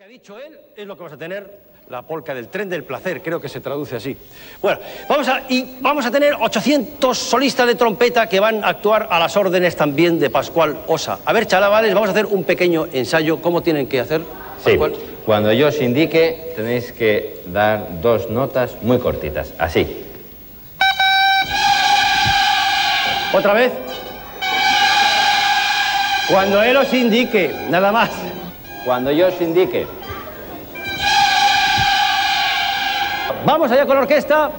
que ha dicho él es lo que vas a tener la polca del tren del placer, creo que se traduce así. Bueno, vamos a, y vamos a tener 800 solistas de trompeta que van a actuar a las órdenes también de Pascual Osa. A ver, chavales, vamos a hacer un pequeño ensayo. ¿Cómo tienen que hacer? Sí, Pascual? cuando yo os indique tenéis que dar dos notas muy cortitas, así. Otra vez. Cuando él os indique, nada más. Cuando yo os indique, Vamos allá con la orquesta.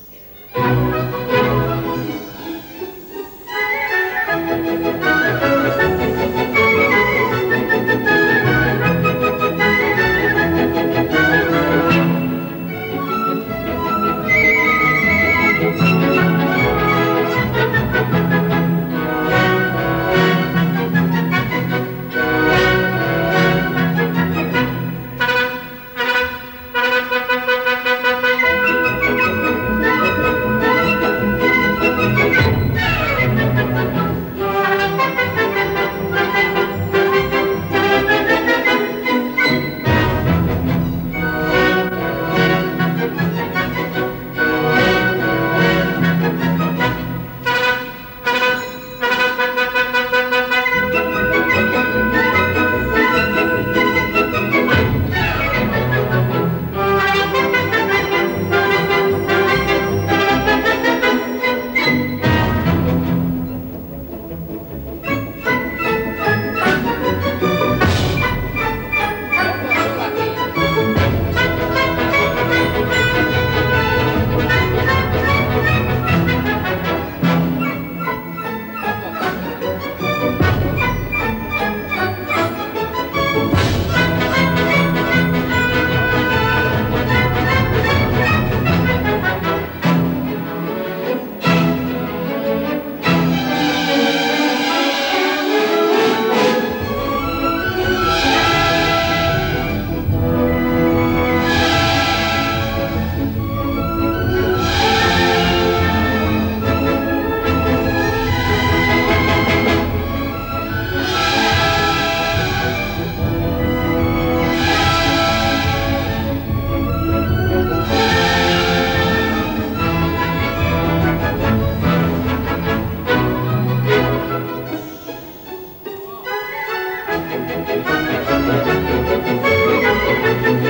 Thank you.